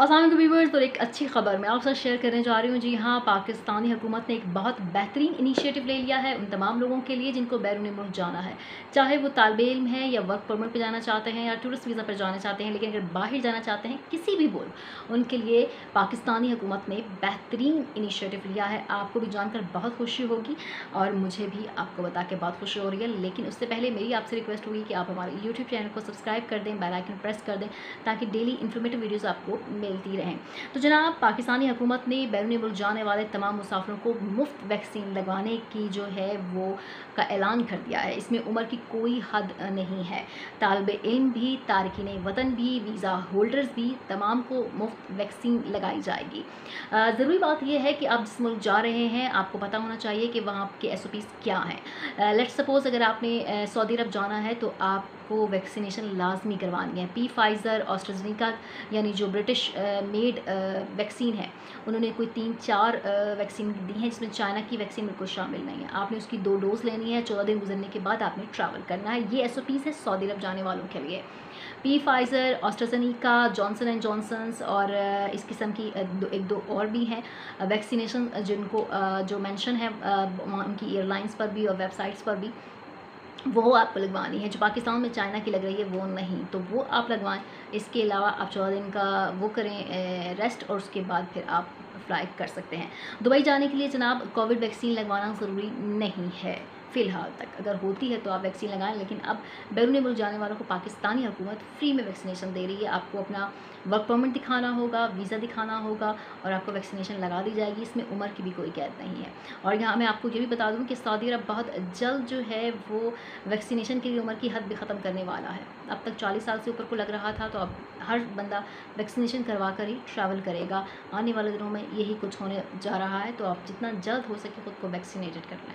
असल व्यूवर्स और एक अच्छी खबर मैं आपसे शेयर करने जा रही हूँ। जी हाँ पाकिस्तानी हुकूमत ने एक बहुत बेहतरीन इनिशिएटिव ले लिया है उन तमाम लोगों के लिए जिनको बैरून मुल्क जाना है। चाहे वो तालब इम है या वर्क परमिट पर जाना चाहते हैं या टूरिस्ट वीज़ा पर जाना चाहते हैं, लेकिन अगर बाहर जाना चाहते हैं, किसी भी मुल्क, उनके लिए पाकिस्तानी हुकूमत ने बेहतरीन इनिशिएटिव लिया है। आपको भी जानकर बहुत खुशी होगी और मुझे भी आपको बता के बहुत खुशी हो रही है। लेकिन उससे पहले मेरी आपसे रिक्वेस्ट होगी कि आप हमारे यूट्यूब चैनल को सब्सक्राइब कर दें बेलाइकन प्रेस कर दें, ताकि डेली इन्फॉर्मेटिव वीडियोज़ आपको मिलती रहें। तो जनाब, पाकिस्तानी हुकूमत ने बैरून मुल्क जाने वाले तमाम मुसाफरों को मुफ़्त वैक्सीन लगवाने की जो है वो का ऐलान कर दिया है। इसमें उम्र की कोई हद नहीं है। तालब इल्म भी तारकिन वतन भी, वीज़ा होल्डर्स भी, तमाम को मुफ़्त वैक्सीन लगाई जाएगी। ज़रूरी बात यह है कि आप जिस मुल्क जा रहे हैं, आपको पता होना चाहिए कि वहाँ के एस क्या हैं। लेट सपोज़ अगर आपने सऊदी अरब जाना है तो आपको वैक्सीनेशन लाजमी करवानी है। पी फाइज़र ऑस्ट्रेजनिका यानी जो ब्रिटिश मेड वैक्सीन है। उन्होंने कोई तीन चार वैक्सीन दी हैं जिसमें चाइना की वैक्सीन बिल्कुल शामिल नहीं है। आपने उसकी दो डोज लेनी है चौदह दिन गुजरने के बाद आपने ट्रैवल करना है। ये एस ओ पीज़ है सऊदी अरब जाने वालों के लिए। P Pfizer AstraZeneca Johnson and Johnson's और इस किस्म की दो, एक दो और भी हैं। वैक्सीनेशन जिनको जो मेंशन है उनकी एयरलाइंस पर भी और वेबसाइट्स पर भी। वो आपको लगवानी है। जो पाकिस्तान में चाइना की लग रही है, वो नहीं। तो वो आप लगवाएँ। इसके अलावा आप चौदह दिन का वो करें रेस्ट और उसके बाद फिर आप फ्लाई कर सकते हैं। दुबई जाने के लिए जनाब कोविड वैक्सीन लगवाना ज़रूरी नहीं है। फ़िलहाल तक। अगर होती है तो आप वैक्सीन लगाएँ, लेकिन अब बैरून मुल्क जाने वालों को पाकिस्तानी हुकूमत फ्री में वैक्सीनेशन दे रही है। आपको अपना वर्क परमिट दिखाना होगा वीज़ा दिखाना होगा, और आपको वैक्सीनेशन लगा दी जाएगी। इसमें उम्र की भी कोई कैद नहीं है। और यहाँ मैं आपको ये भी बता दूँ कि सऊदी अरब बहुत जल्द जो है वो वैक्सीनेशन के लिए उम्र की हद भी ख़त्म करने वाला है। अब तक चालीस साल से ऊपर को लग रहा था तो अब हर बंदा वैक्सीनेशन करवा कर ही ट्रैवल करेगा। आने वाले दिनों में यही कुछ होने जा रहा है तो आप जितना जल्द हो सके ख़ुद को वैक्सीनेटेड कर लें।